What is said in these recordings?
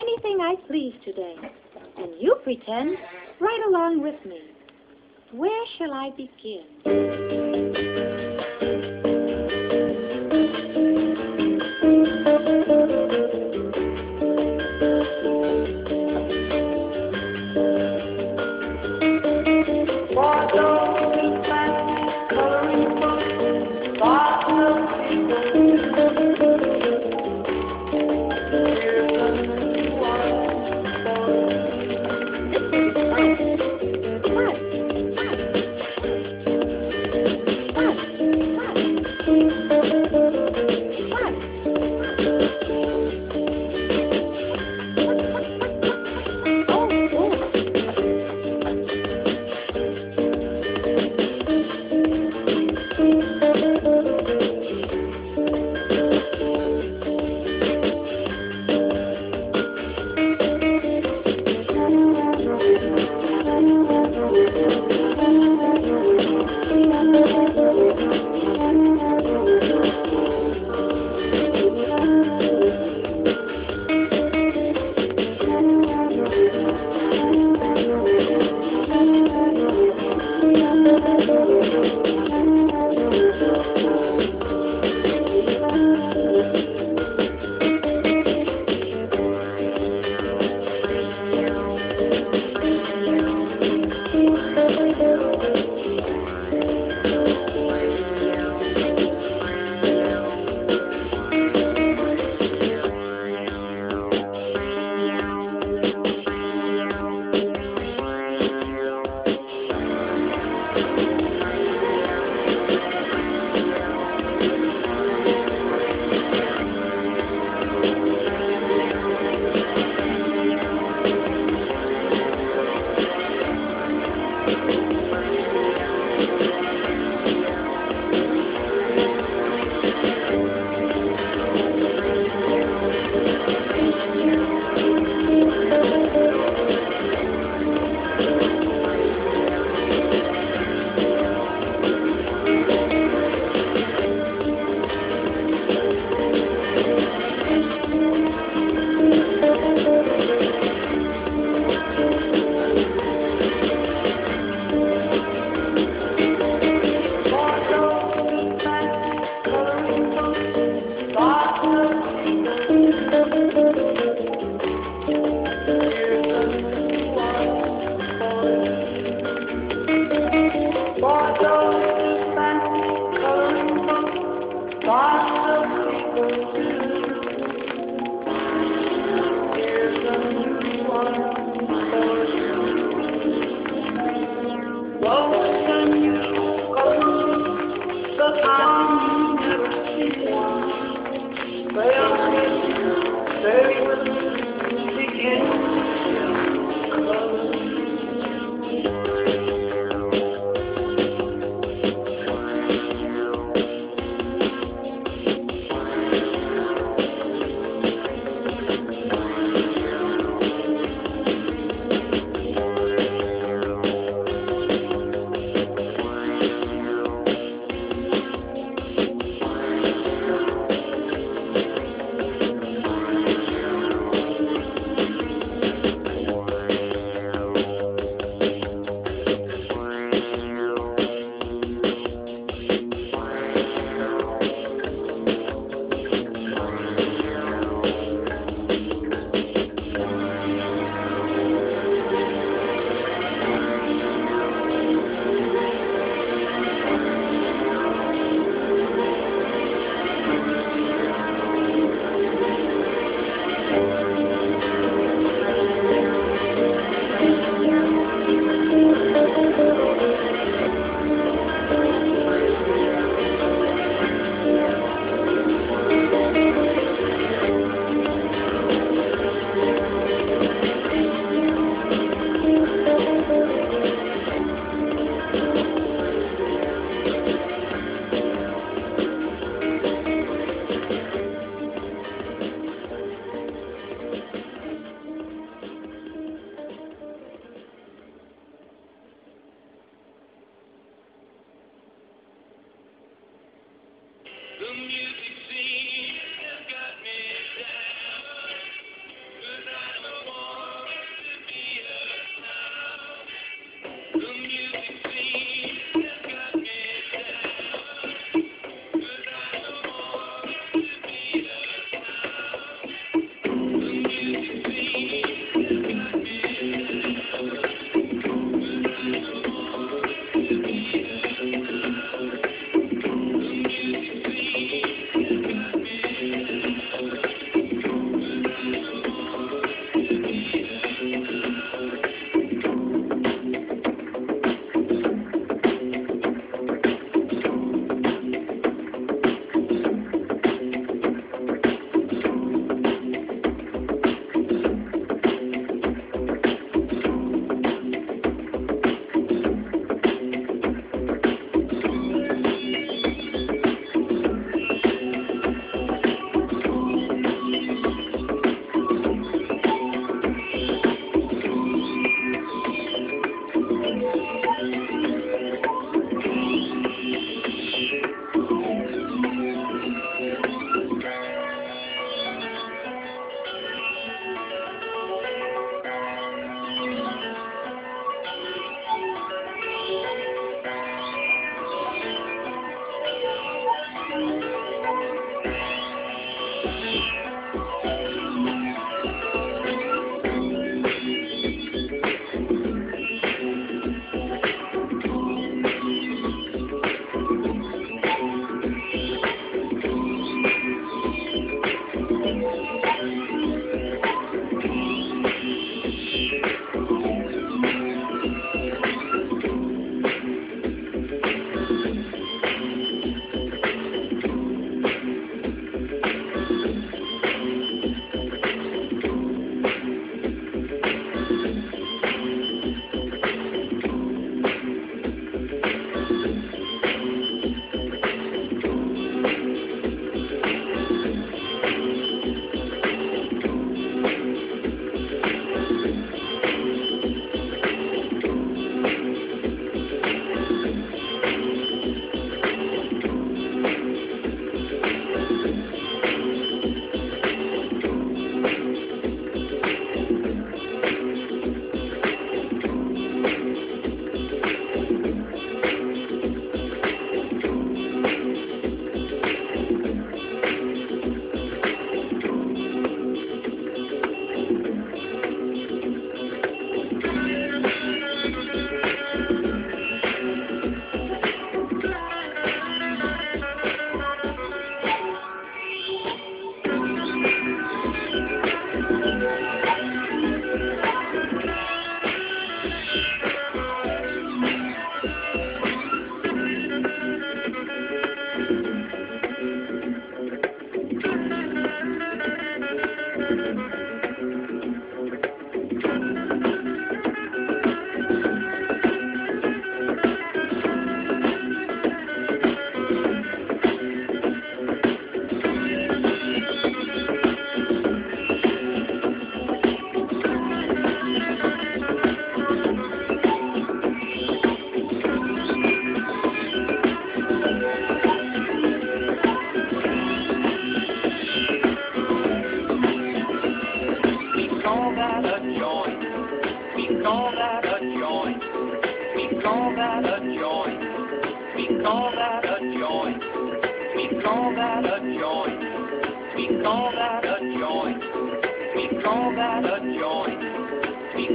anything I please today. And you pretend right along with me. Where shall I begin? The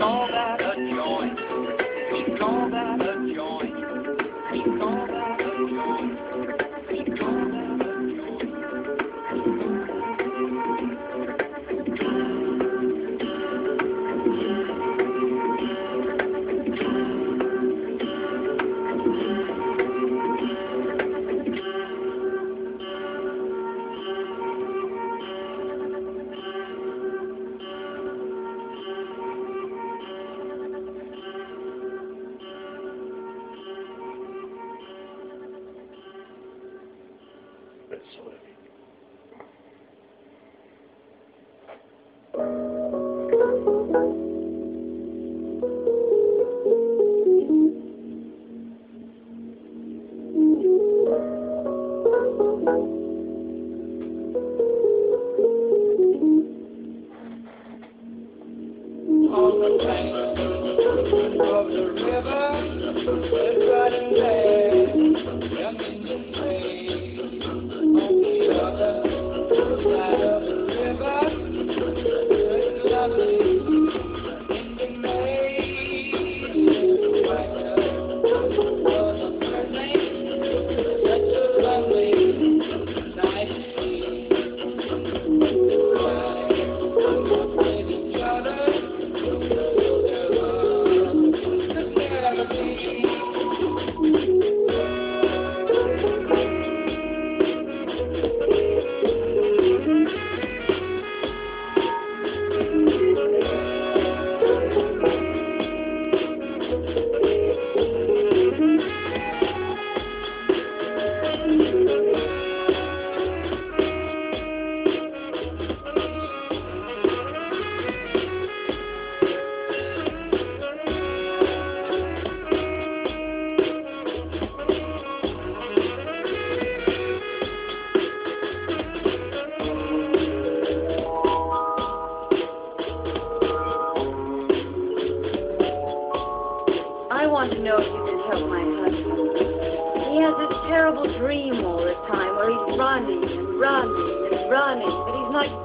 all that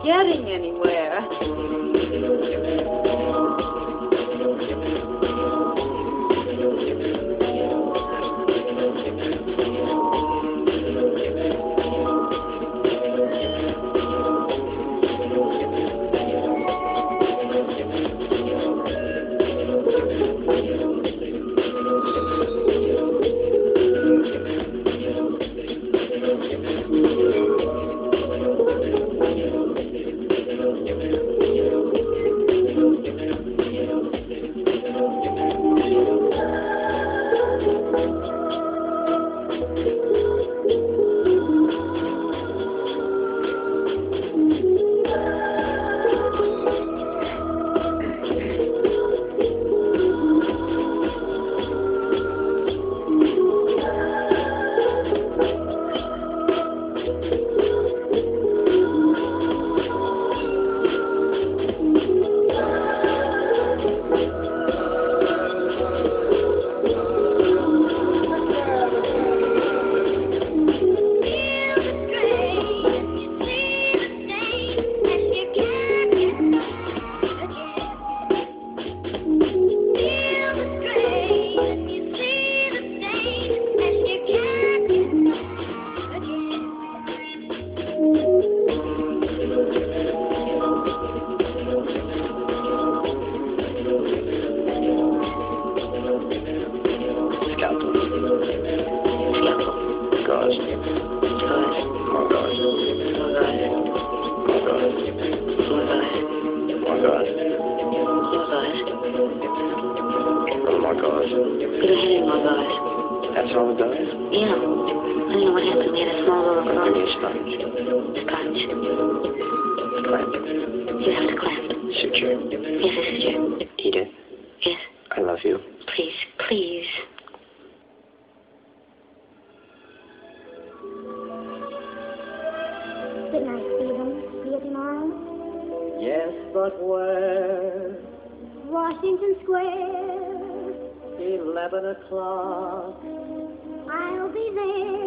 getting anywhere. please, please. Good night, Stephen. See you tomorrow? Yes, but where? Washington Square. Eleven o'clock. I'll be there.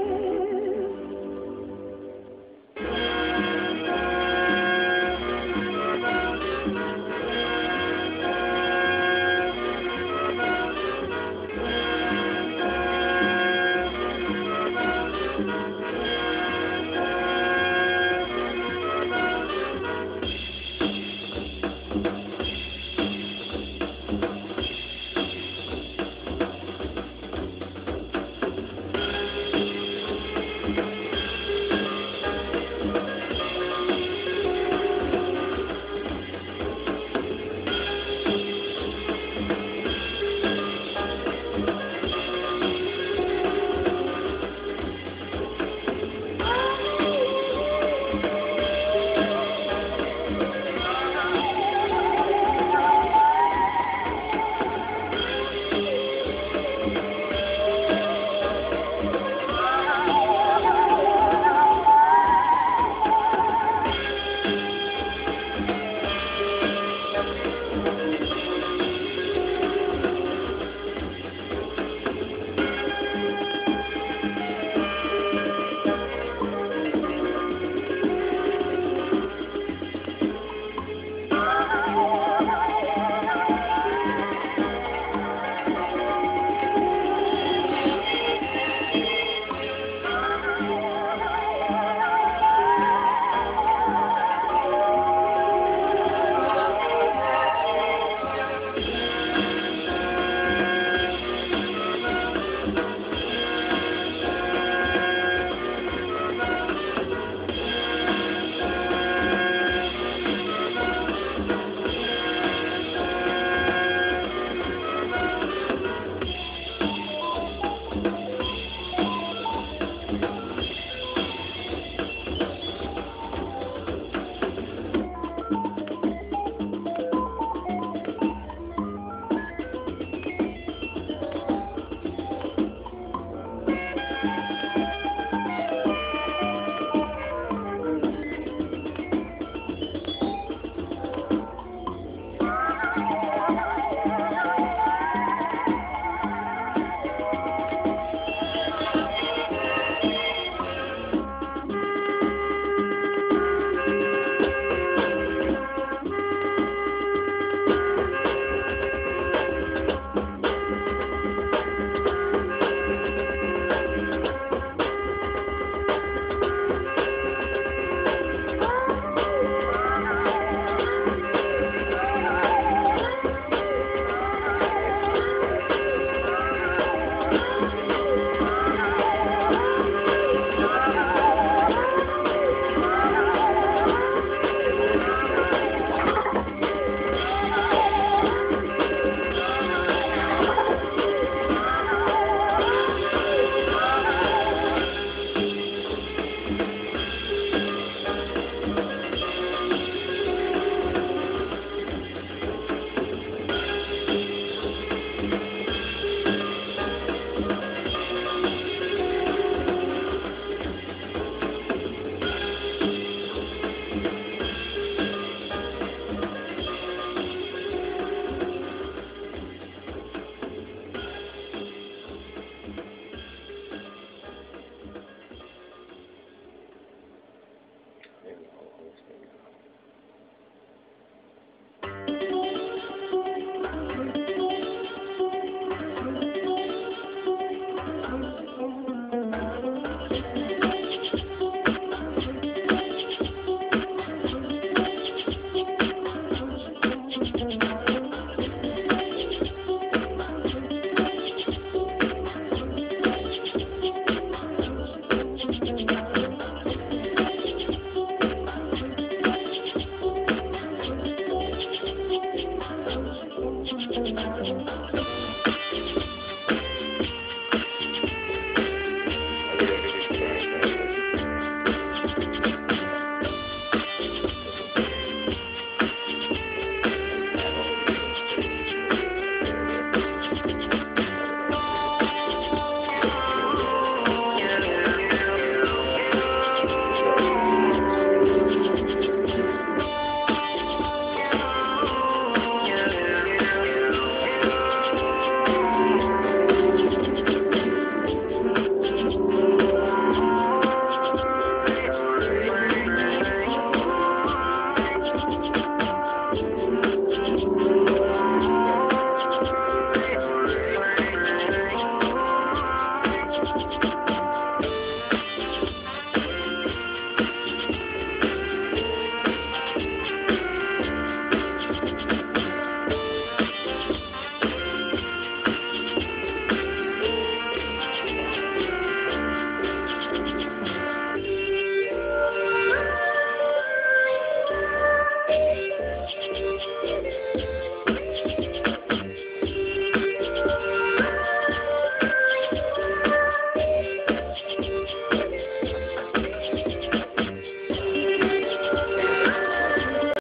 Thank you.